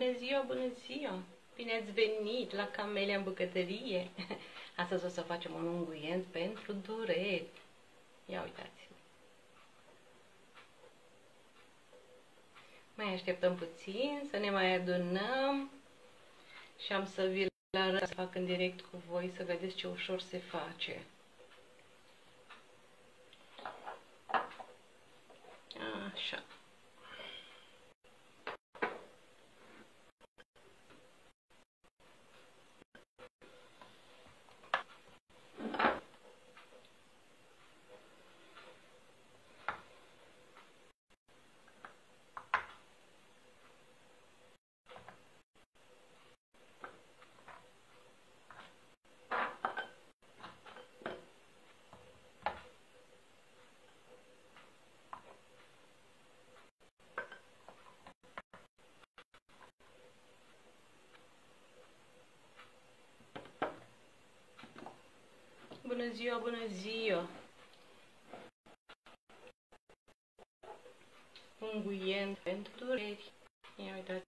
Bună ziua, bună ziua! Bine ați venit la Camelia în bucătărie! Astăzi o să facem un unguient pentru dureri. Ia uitați-vă! Mai așteptăm puțin să ne mai adunăm și am să vi-l arăt să fac în direct cu voi să vedeți ce ușor se face. Așa. Bună ziua, bună ziua! Unguient pentru dureri. Ia uitați.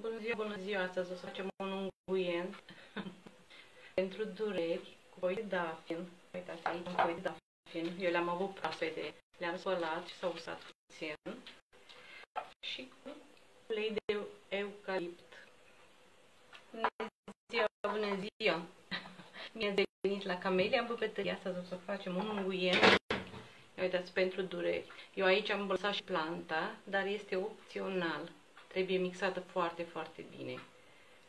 Bună ziua, bună ziua! Astăzi o să facem un unguient pentru dureri cu foi de dafin. Uitați aici un foi de dafin. Eu le-am avut proaspete. Le-am spălat și s-au usat puțin. Și cu ulei de eucalipt bună ziua! Bine ați venit la Camelia în bucătărie. Astăzi o să facem un unguient. Uitați, pentru dureri. Eu aici am îmbălsat și planta, dar este opțional. Trebuie mixată foarte, foarte bine.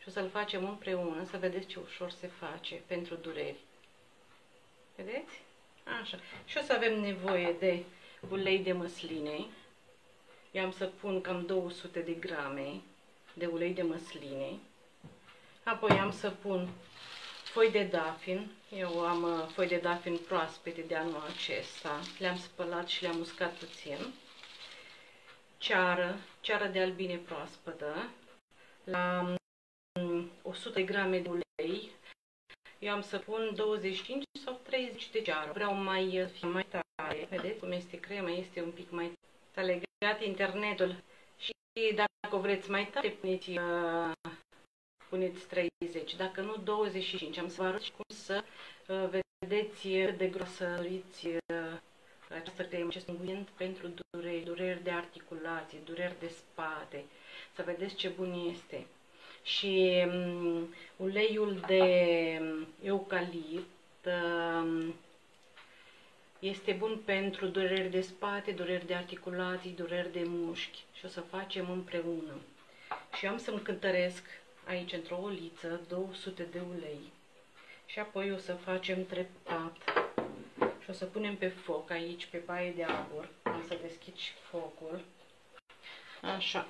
Și o să-l facem împreună, să vedeți ce ușor se face pentru dureri. Vedeți? Așa. Și o să avem nevoie de ulei de măsline. Eu am să pun cam 200 de grame de ulei de măsline. Apoi am să pun foi de dafin. Eu am uh, foi de dafin proaspete de anul acesta. Le-am spălat și le-am uscat puțin. Ceară, ceară de albine proaspătă. La 100 um, grame de ulei. Eu am să pun 25 sau 30 de ceară. Vreau mai, uh, fi mai tare. Vedeți cum este crema? Este un pic mai s-a legat internetul. Și dacă vreți mai tare, puneți uh, puneți 30, dacă nu 25. Am să vă arăt și cum să uh, vedeți de grosăriți uh, această cremă, acest unguent pentru dureri, dureri de articulație, dureri de spate. Să vedeți ce bun este. Și um, uleiul de um, eucalipt um, este bun pentru dureri de spate, dureri de articulații, dureri de mușchi. Și o să facem împreună. Și am să-mi cântăresc aici într-o oliță 200 de ulei. Și apoi o să facem treptat și o să punem pe foc aici pe baie de abur am să deschid și focul. Așa.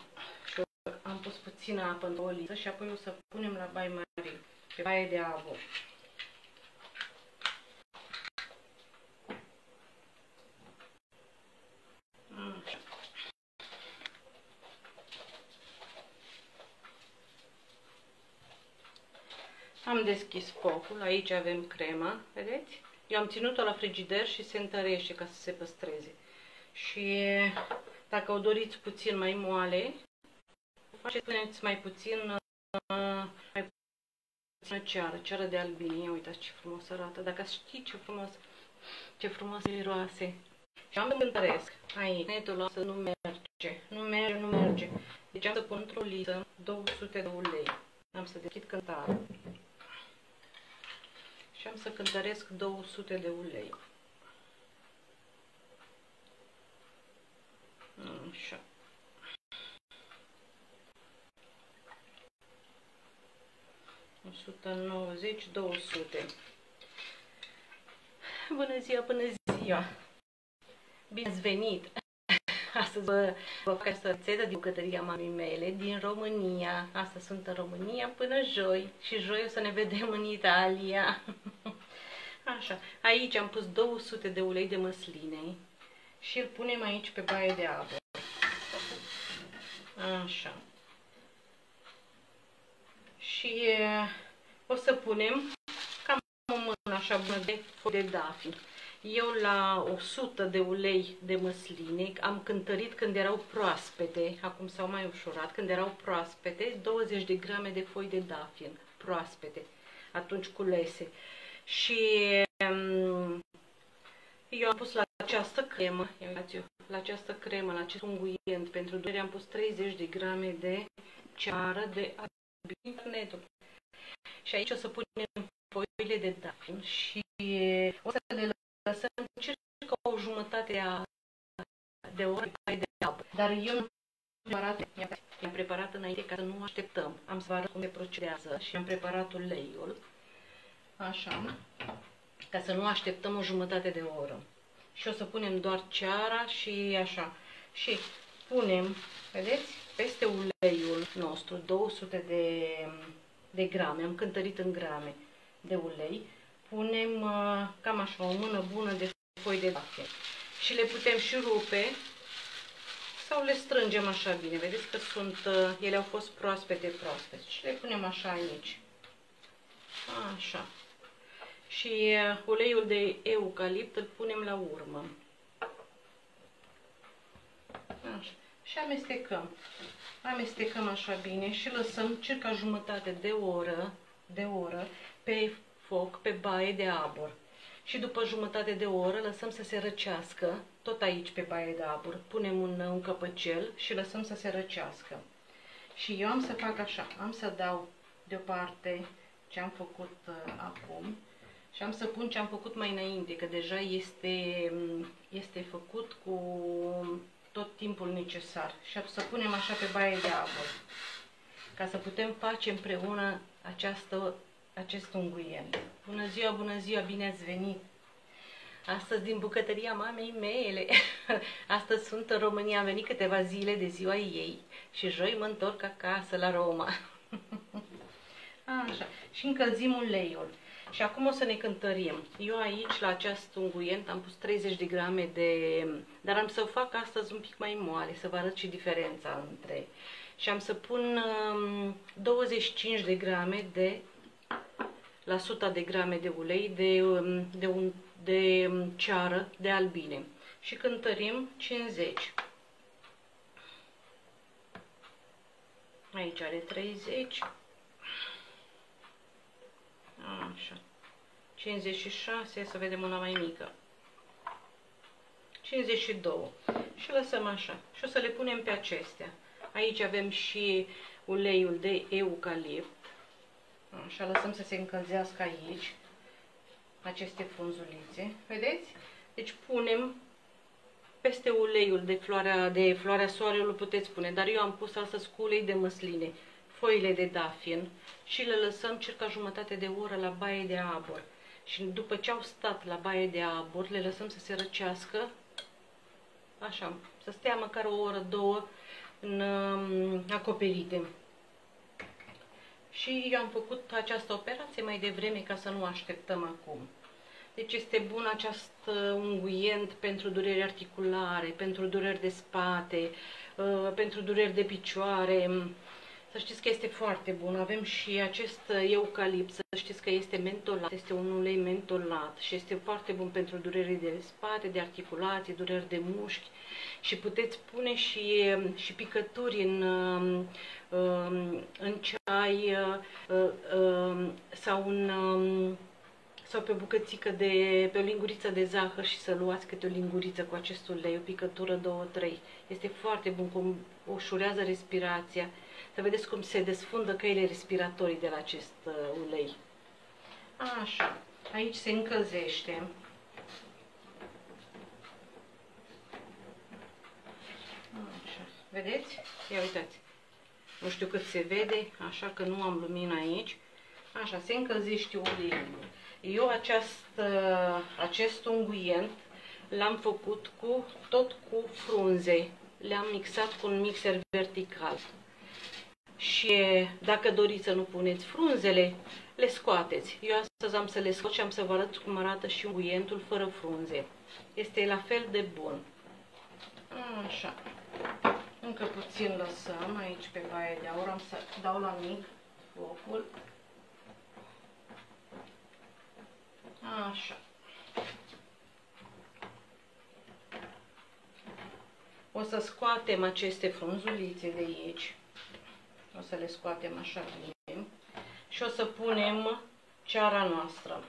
Și am pus puțină apă în oliță și apoi o să punem la baie mare pe baie de abur Am deschis focul, aici avem crema, vedeți? Eu am ținut-o la frigider și se întărește ca să se păstreze. Și dacă o doriți puțin mai moale, faceți puneți mai puțin, mai puțină ceară, ceară de albine. Ia uitați ce frumos arată. Dacă știți ce frumos, ce frumos miroase. Și am să întăresc. Aici, netul ăsta nu merge, nu merge, nu merge. Deci am să pun într-o lisă 200 de ulei. Am să deschid cântarul și am să cântăresc 200 de ulei. Așa. Sută nouăzeci, două sute. Bună ziua, bună ziua! Bine ați venit! Astăzi vă, vă fac această rețetă din bucătăria mamei mele din România. Astăzi sunt în România până joi și joi o să ne vedem în Italia. Așa, aici am pus 200 de ulei de măsline și îl punem aici pe baie de apă. Așa. Și o să punem cam o mână așa bună de foi de dafin. Eu la 100 de ulei de măsline am cântărit când erau proaspete, acum s-au mai ușurat, când erau proaspete, 20 de grame de foi de dafin, proaspete, atunci culese. Și um, eu am pus la această cremă, uitați eu, la această cremă, la acest unguient pentru durere, am pus 30 de grame de ceară de internetul. Și aici o să punem foile de dafin și o să le lăsăm circa o jumătate a, de oră de apă. Dar eu nu preparat, i-am preparat înainte ca să nu așteptăm. Am să vă arăt cum se procedează și am preparat uleiul. Așa. Ca să nu așteptăm o jumătate de oră. Și o să punem doar ceara și așa. Și punem, vedeți, peste uleiul nostru 200 de, de grame. Am cântărit în grame de ulei punem uh, cam așa o mână bună de foi de lapte și le putem și rupe sau le strângem așa bine. Vedeți că sunt, uh, ele au fost proaspete proaspete și le punem așa aici. Așa. Și uh, uleiul de eucalipt îl punem la urmă. Așa. Și amestecăm. Amestecăm așa bine și lăsăm circa jumătate de oră, de oră pe foc pe baie de abur. Și după jumătate de oră lăsăm să se răcească, tot aici pe baie de abur. Punem un, un căpăcel și lăsăm să se răcească. Și eu am să fac așa, am să dau deoparte ce am făcut uh, acum și am să pun ce am făcut mai înainte, că deja este, este făcut cu tot timpul necesar. Și să punem așa pe baie de abur, ca să putem face împreună această acest unguient. Bună ziua, bună ziua, bine ați venit! Astăzi din bucătăria mamei mele. Astăzi sunt în România, am venit câteva zile de ziua ei și joi mă întorc acasă la Roma. Așa, și încălzim uleiul. Și acum o să ne cântărim. Eu aici, la acest unguient, am pus 30 de grame de... Dar am să o fac astăzi un pic mai moale, să vă arăt și diferența între... Și am să pun um, 25 de grame de la 100 de grame de ulei de, um, de, un, de um, ceară de albine și cântărim 50. Aici are 30. Așa. 56, să vedem una mai mică. 52. Și lăsăm așa. Și o să le punem pe acestea. Aici avem și uleiul de eucalipt. Așa, lăsăm să se încălzească aici aceste frunzulițe. Vedeți? Deci punem peste uleiul de floarea, de floarea soarelui puteți pune, dar eu am pus astăzi cu ulei de măsline, foile de dafin și le lăsăm circa jumătate de oră la baie de abur. Și după ce au stat la baie de abur, le lăsăm să se răcească, așa, să stea măcar o oră, două, în, um, acoperite. Și eu am făcut această operație mai devreme ca să nu așteptăm acum. Deci este bun acest unguient pentru dureri articulare, pentru dureri de spate, uh, pentru dureri de picioare. Să știți că este foarte bun. Avem și acest eucalipt, să știți că este mentolat, este un ulei mentolat și este foarte bun pentru dureri de spate, de articulații, dureri de mușchi și puteți pune și, și picături în, um, în ceai uh, um, sau în um, sau pe o bucățică de, pe o linguriță de zahăr și să luați câte o linguriță cu acest ulei, o picătură, două, trei. Este foarte bun, cum ușurează respirația. Să vedeți cum se desfundă căile respiratorii de la acest uh, ulei. Așa, aici se încălzește. Așa, vedeți? Ia uitați. Nu știu cât se vede, așa că nu am lumină aici. Așa, se încălzește uleiul. Eu acest, uh, acest unguient l-am făcut cu, tot cu frunze. Le-am mixat cu un mixer vertical și eh, dacă doriți să nu puneți frunzele, le scoateți. Eu astăzi am să le scot și am să vă arăt cum arată și unguentul fără frunze. Este la fel de bun. Așa. Încă puțin lăsăm aici pe baie de aur. Am să dau la mic focul. Așa. O să scoatem aceste frunzulițe de aici. O să le scoatem așa bine. Și o să punem ceara noastră.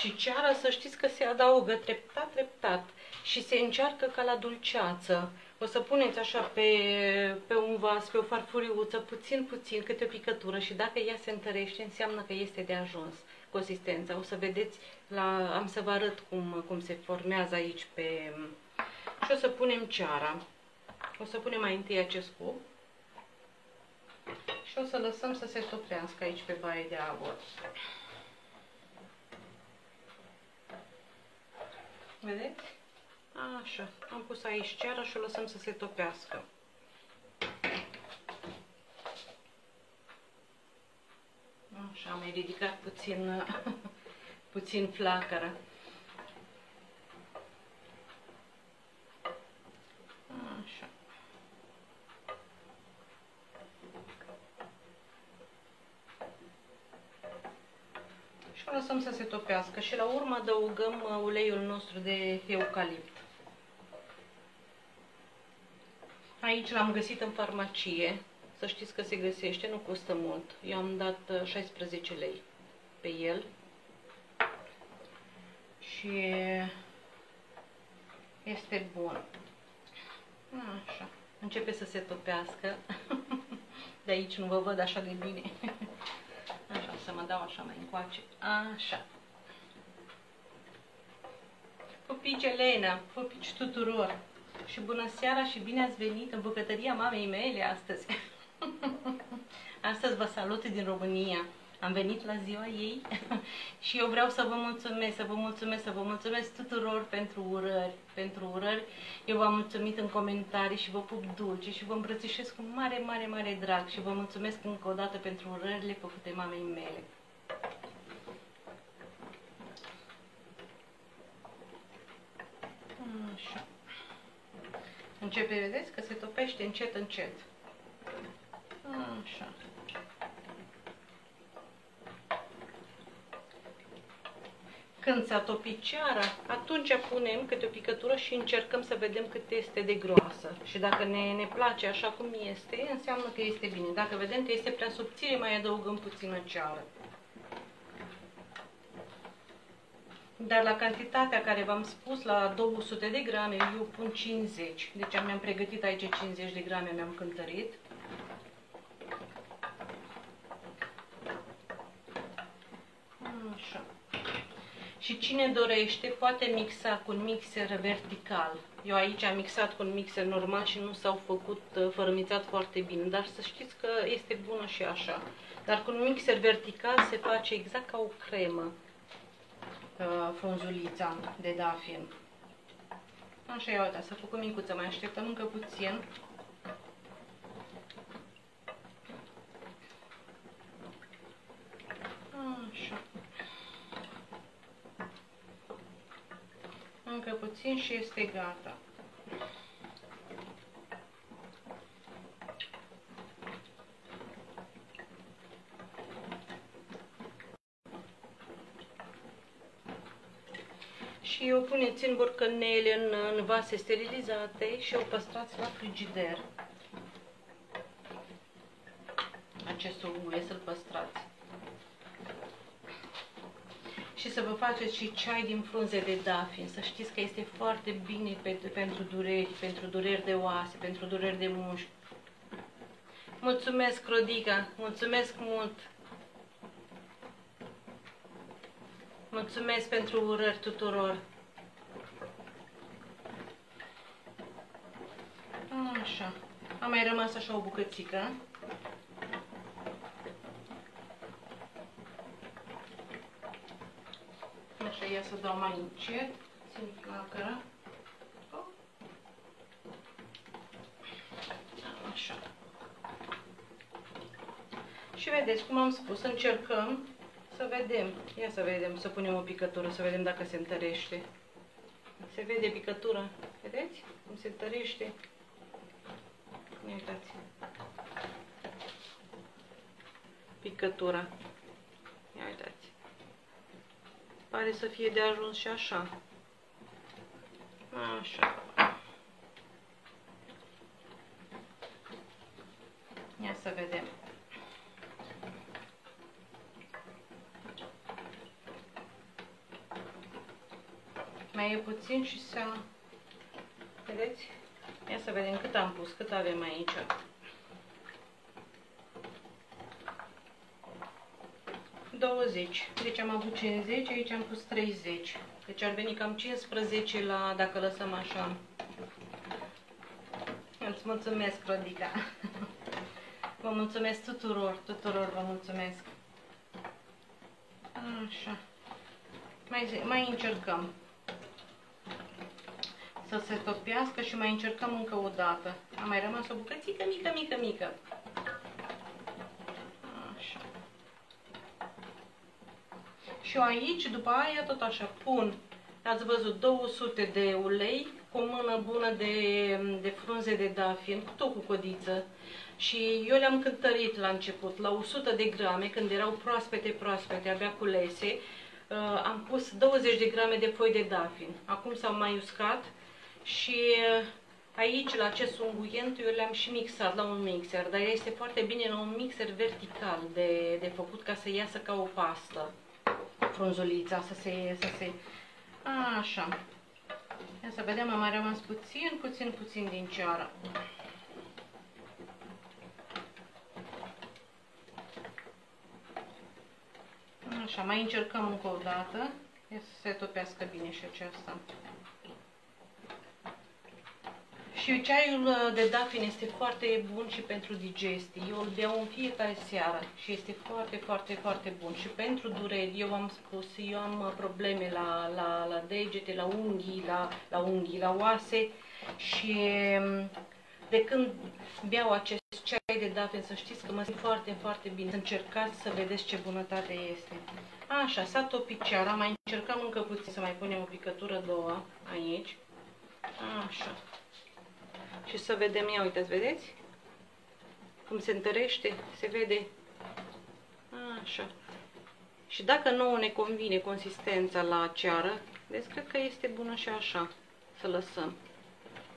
Și ceara să știți că se adaugă treptat, treptat și se încearcă ca la dulceață. O să puneți așa pe, pe un vas, pe o farfuriuță, puțin, puțin, câte o picătură și dacă ea se întărește, înseamnă că este de ajuns consistența. O să vedeți, la, am să vă arăt cum, cum se formează aici pe... Și o să punem ceara. O să punem mai întâi acest cub și o să lăsăm să se toprească aici pe baie de abur. Vedeți? Așa. Am pus aici ceara și o lăsăm să se topească. Așa, am mai ridicat puțin, puțin flacără. Așa. o lăsăm să se topească și la urmă adăugăm uh, uleiul nostru de eucalipt. Aici l-am găsit în farmacie, să știți că se găsește, nu costă mult. Eu am dat 16 uh, lei pe el și este bun. Așa, începe să se topească. De aici nu vă văd așa de bine. Așa, să mă dau așa mai încoace. Așa. Pupici Elena, pupici tuturor. Și bună seara și bine ați venit în bucătăria mamei mele astăzi. astăzi vă salut din România am venit la ziua ei și eu vreau să vă mulțumesc, să vă mulțumesc, să vă mulțumesc tuturor pentru urări, pentru urări. Eu v-am mulțumit în comentarii și vă pup dulce și vă îmbrățișez cu mare, mare, mare drag și vă mulțumesc încă o dată pentru urările făcute mamei mele. Așa. Începe, vedeți, că se topește încet, încet. Așa. Când s-a topit ceara, atunci punem câte o picătură și încercăm să vedem cât este de groasă. Și dacă ne, ne place așa cum este, înseamnă că este bine. Dacă vedem că este prea subțire, mai adăugăm puțină ceară. Dar la cantitatea care v-am spus, la 200 de grame, eu pun 50. Deci am, mi-am pregătit aici 50 de grame, mi-am cântărit. Așa. Și cine dorește poate mixa cu un mixer vertical. Eu aici am mixat cu un mixer normal și nu s-au făcut uh, fărămițat foarte bine, dar să știți că este bună și așa. Dar cu un mixer vertical se face exact ca o cremă uh, frunzulița de dafin. Așa, ia uite, s-a făcut micuță, mai așteptăm încă puțin. Așa. Încă puțin și este gata. Și o puneți în borcanele, în, în vase sterilizate și o păstrați la frigider. Acestul UE să-l păstrați și să vă faceți și ceai din frunze de dafin. Să știți că este foarte bine pentru, pentru dureri, pentru dureri de oase, pentru dureri de mușchi. Mulțumesc, Rodica, mulțumesc mult! Mulțumesc pentru urări tuturor. Așa. A mai rămas așa o bucățică. Așa, ia să dau mai încet. Țin flacăra. Așa. Și vedeți, cum am spus, încercăm să vedem. Ia să vedem, să punem o picătură, să vedem dacă se întărește. Se vede picătura. Vedeți cum se întărește? Ia uitați. Picătura. Ia uitați. Pare să fie de ajuns și așa. Așa. Ia să vedem. Mai e puțin și să... Vedeți? Ia să vedem cât am pus, cât avem aici. Douăzeci. Deci am avut 50, aici am pus 30. Deci ar veni cam 15 la, dacă lăsăm așa. Îți mulțumesc, Rodica. Vă mulțumesc tuturor, tuturor vă mulțumesc. Așa. Mai, mai încercăm să se topească și mai încercăm încă o dată. A mai rămas o bucățică mică, mică, mică. Așa. Și aici, după aia, tot așa, pun, ați văzut, 200 de ulei cu o mână bună de, de frunze de dafin, cu tot cu codiță. Și eu le-am cântărit la început, la 100 de grame, când erau proaspete, proaspete, abia culese, uh, am pus 20 de grame de foi de dafin. Acum s-au mai uscat, și uh, aici, la acest unguent, eu le-am și mixat la un mixer, dar este foarte bine la un mixer vertical de, de făcut ca să iasă ca o pastă frunzulița, să se... Să se... Așa. Ia să vedem, am mai rămas puțin, puțin, puțin din ceară. Așa, mai încercăm încă o dată. Ia să se topească bine și aceasta. Și ceaiul uh, de dafin este foarte bun și pentru digestie. Eu îl beau în fiecare seară și este foarte, foarte, foarte bun. Și pentru dureri, eu am spus, eu am uh, probleme la, la, la degete, la unghii, la, la unghii, la oase și um, de când beau acest ceai de dafin, să știți că mă simt foarte, foarte bine. Să încercați să vedeți ce bunătate este. Așa, s-a topit ceara, mai încercăm încă puțin să mai punem o picătură două aici. Așa și să vedem, ia uitați, vedeți? Cum se întărește, se vede. Așa. Și dacă nouă ne convine consistența la ceară, deci cred că este bună și așa, să lăsăm.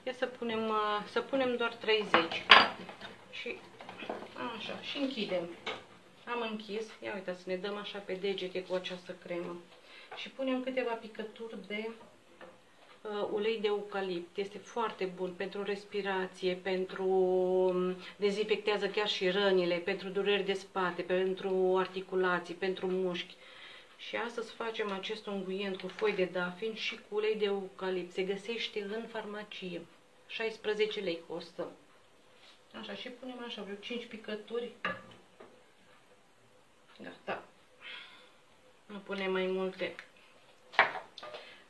Ia să punem, uh, să punem doar 30. Și așa, și închidem. Am închis, ia uitați, ne dăm așa pe degete cu această cremă. Și punem câteva picături de uh, ulei de eucalipt. Este foarte bun pentru respirație, pentru um, dezinfectează chiar și rănile, pentru dureri de spate, pentru articulații, pentru mușchi. Și astăzi facem acest unguient cu foi de dafin și cu ulei de eucalipt. Se găsește în farmacie. 16 lei costă. Așa, și punem așa vreo 5 picături. Gata. Nu punem mai multe.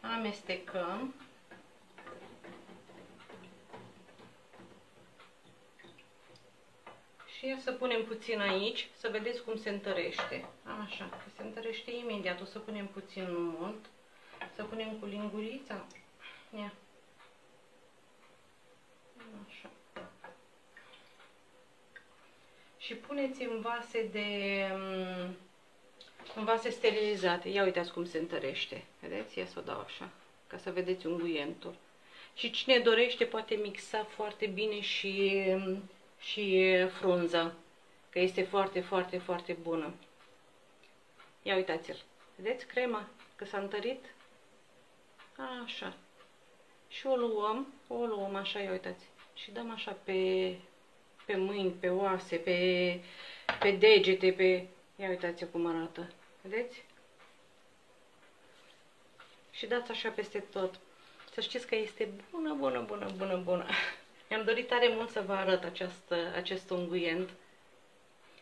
Amestecăm. Și să punem puțin aici, să vedeți cum se întărește. Așa, că se întărește imediat. O să punem puțin, nu mult. Să punem cu lingurița. Ia. Așa. Și puneți în vase de... Mm, în vase sterilizate. Ia uitați cum se întărește. Vedeți? Ia să o dau așa, ca să vedeți unguientul. Și cine dorește poate mixa foarte bine și mm, și frunza, că este foarte, foarte, foarte bună. Ia uitați-l. Vedeți crema? Că s-a întărit? Așa. Și o luăm, o luăm așa, ia uitați. Și dăm așa pe, pe mâini, pe oase, pe, pe degete, pe... Ia uitați cum arată. Vedeți? și dați așa peste tot. Să știți că este bună, bună, bună, bună, bună. Mi-am dorit tare mult să vă arăt această, acest unguient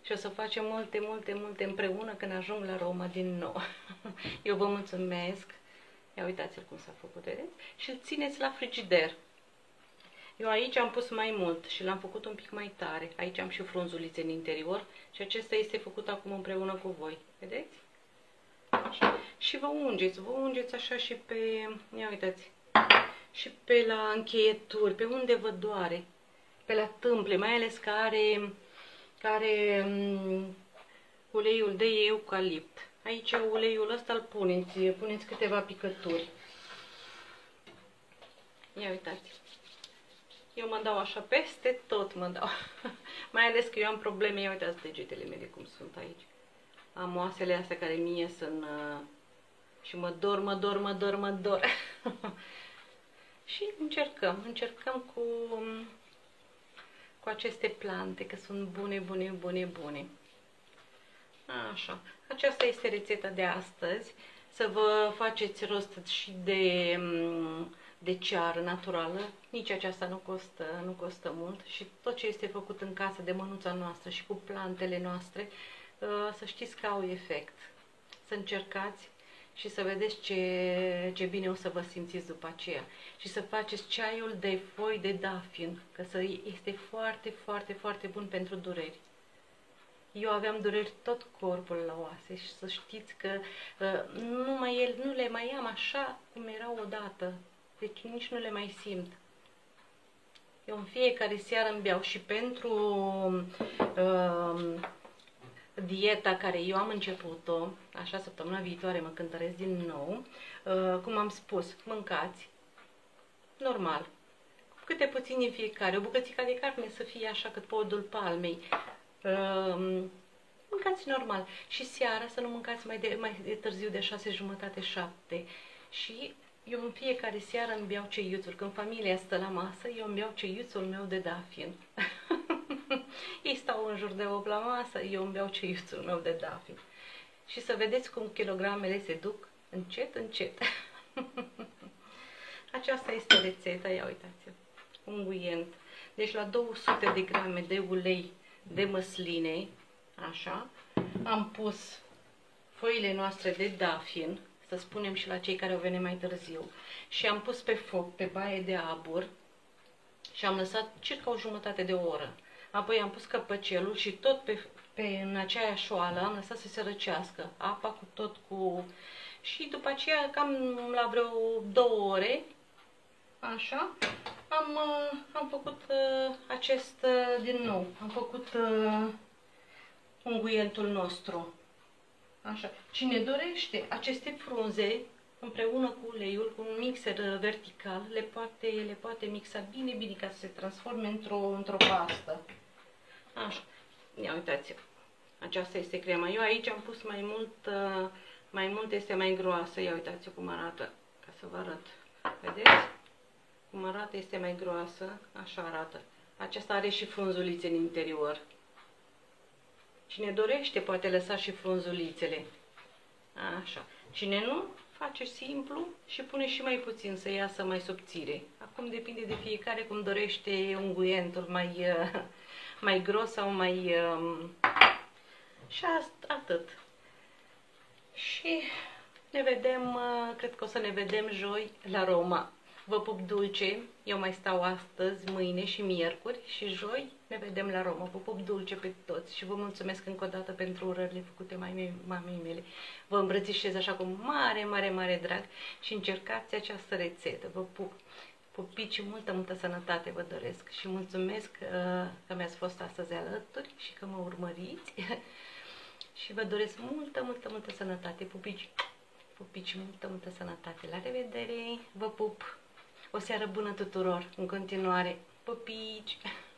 și o să facem multe, multe, multe împreună când ajung la Roma din nou. Eu vă mulțumesc. Ia uitați-l cum s-a făcut, vedeți? Și îl țineți la frigider. Eu aici am pus mai mult și l-am făcut un pic mai tare. Aici am și frunzulițe în interior și acesta este făcut acum împreună cu voi. Vedeți? Așa. Și vă ungeți, vă ungeți așa și pe, ia uitați, și pe la încheieturi, pe unde vă doare, pe la tâmple, mai ales care, care um, uleiul de eucalipt. Aici uleiul ăsta îl puneți, puneți câteva picături. Ia uitați. Eu mă dau așa peste tot, mă dau. mai ales că eu am probleme, ia uitați degetele mele cum sunt aici. Am oasele astea care mie sunt... Uh, și mă dor, mă dor, mă dor, mă dor. și încercăm, încercăm cu, cu aceste plante, că sunt bune, bune, bune, bune. Așa, aceasta este rețeta de astăzi. Să vă faceți rost și de, de ceară naturală. Nici aceasta nu costă, nu costă mult și tot ce este făcut în casă de mânuța noastră și cu plantele noastre, uh, să știți că au efect. Să încercați și să vedeți ce, ce bine o să vă simțiți după aceea. Și să faceți ceaiul de foi de dafin, că să, este foarte, foarte, foarte bun pentru dureri. Eu aveam dureri tot corpul la oase și să știți că uh, nu, mai el, nu le mai am așa cum erau odată. Deci nici nu le mai simt. Eu în fiecare seară îmi beau și pentru uh, dieta care eu am început-o, așa săptămâna viitoare mă cântăresc din nou, uh, cum am spus, mâncați, normal, câte puțin din fiecare, o bucățică de carne să fie așa cât podul palmei, uh, mâncați normal și seara să nu mâncați mai, de, mai de târziu de șase jumătate, șapte și eu în fiecare seară îmi beau ceiuțul. Când familia stă la masă, eu îmi beau ceiuțul meu de dafin. Ei stau în jur de 8 la masă, eu îmi beau ceiuțul meu de dafin. Și să vedeți cum kilogramele se duc încet, încet. Aceasta este rețeta, ia uitați-vă. Unguient. Deci la 200 de grame de ulei de măsline, așa, am pus foile noastre de dafin, să spunem și la cei care au venit mai târziu, și am pus pe foc, pe baie de abur, și am lăsat circa o jumătate de oră. Apoi am pus căpăcelul și tot pe, pe în aceeași șoală am lăsat să se răcească apa cu tot cu... Și după aceea, cam la vreo două ore, așa, am, uh, am făcut uh, acest uh, din nou. Am făcut uh, unguientul nostru. Așa. Cine dorește aceste frunze, împreună cu uleiul, cu un mixer vertical, le poate, le poate mixa bine, bine ca să se transforme într-o într, -o, pastă. Așa. Ia uitați Aceasta este crema. Eu aici am pus mai mult, uh, mai mult este mai groasă. Ia uitați cum arată, ca să vă arăt. Vedeți? Cum arată, este mai groasă. Așa arată. Aceasta are și frunzulițe în interior. Cine dorește poate lăsa și frunzulițele. Așa. Cine nu, face simplu și pune și mai puțin să iasă mai subțire. Acum depinde de fiecare cum dorește unguientul mai, uh, mai gros sau mai... Um, și atât. Și ne vedem, uh, cred că o să ne vedem joi la Roma. Vă pup dulce, eu mai stau astăzi, mâine și miercuri și joi ne vedem la Roma. Vă pup dulce pe toți și vă mulțumesc încă o dată pentru urările făcute mai mamei mele. Vă îmbrățișez așa cu mare, mare, mare drag și încercați această rețetă. Vă pup! Pupici și multă, multă sănătate vă doresc și mulțumesc uh, că mi-ați fost astăzi alături și că mă urmăriți și vă doresc multă, multă, multă sănătate, pupici, pupici, multă, multă sănătate. La revedere, vă pup! O seară bună tuturor, în continuare, pupici!